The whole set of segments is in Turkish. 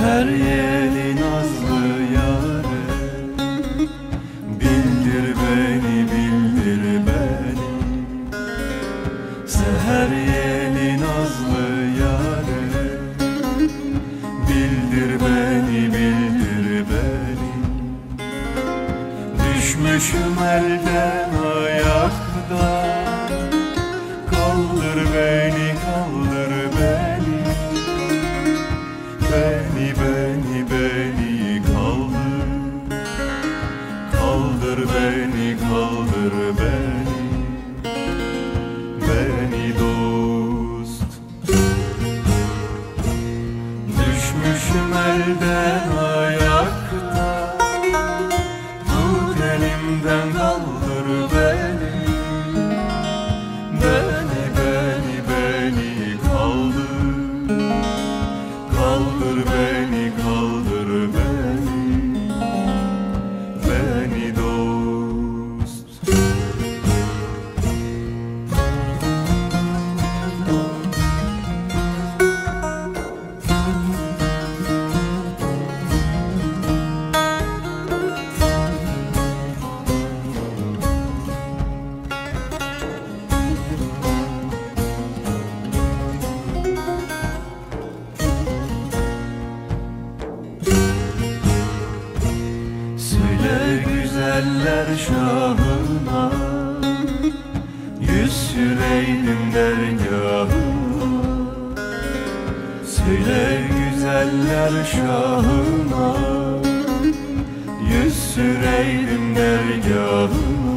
her yeri nazlı yâre Bildir beni, bildir beni. Seher yeli nazlı yâre Bildir beni, bildir beni. Düşmüşüm elden ayakta. kaldır beni Beni dost. Düşmüşüm elden eller şahına Yüz süreydin dergahına Söyle güzeller şahına Yüz süreydin dergahına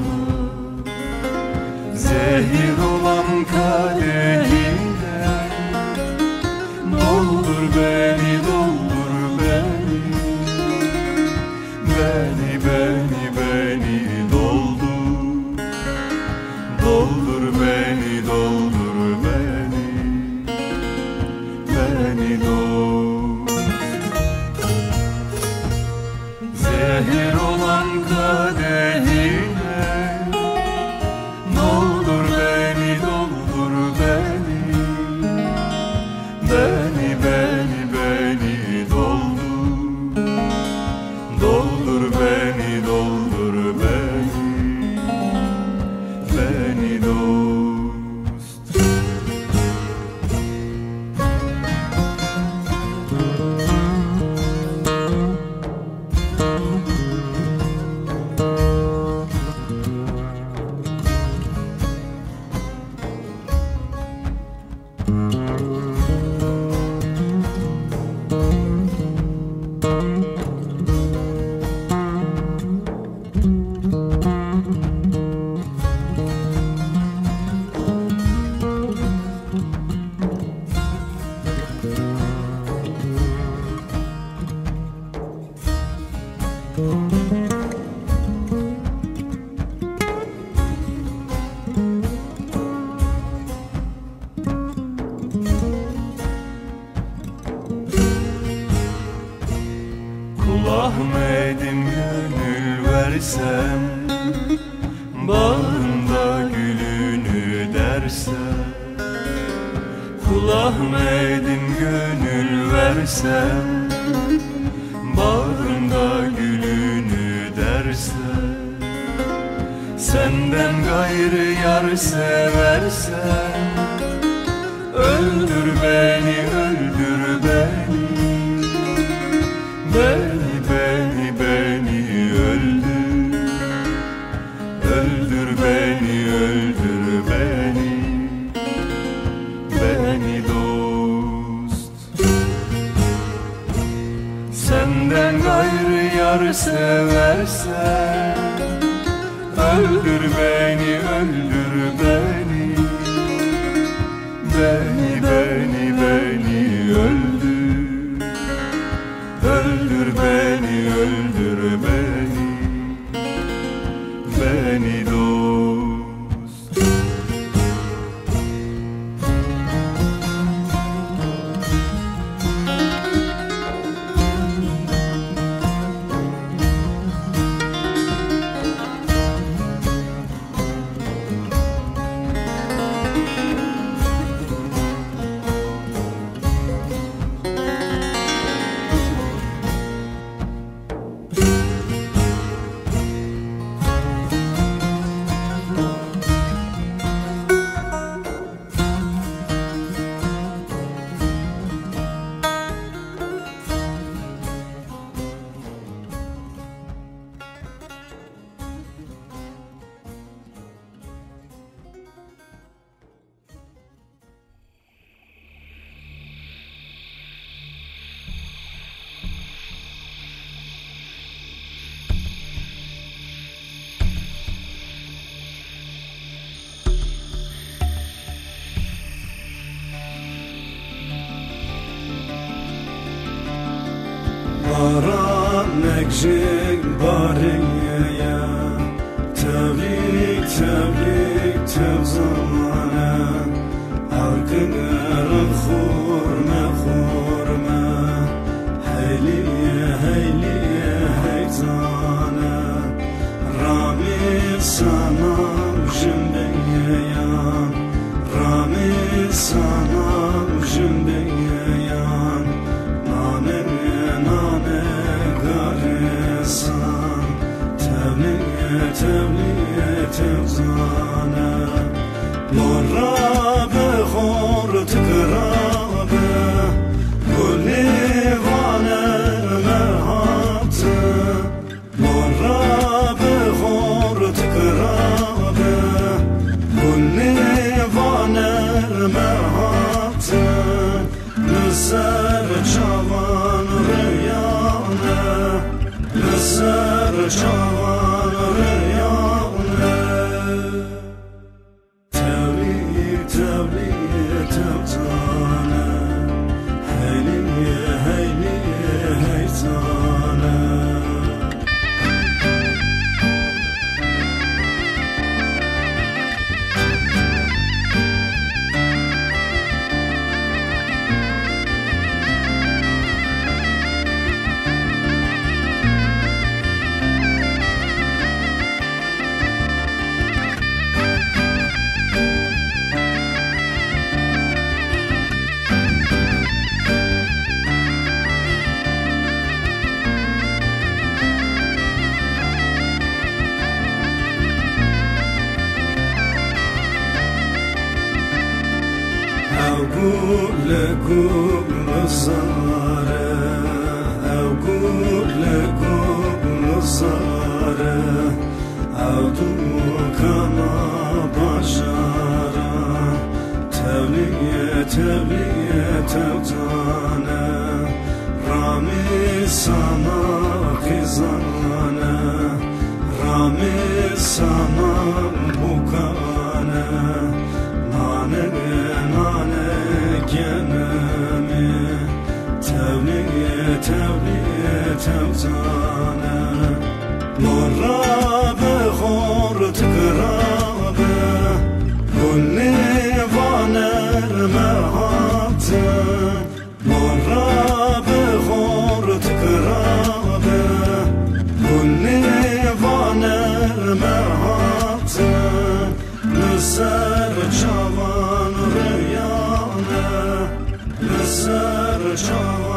versem Bağında gülünü dersem Kul Ahmet'im gönül versem Bağında gülünü dersem Senden gayrı yar seversen Öldür beni öldür öldür beni öldür beni. Beni Para nek jeng show. لكم الصارة أقول لكم الصارة أعطوك ما بشارة تبلية تبلية توتانا رامي sana خزانة رامي sana bukana nane nane genemi tevliye tevliye tevzane Morab choro.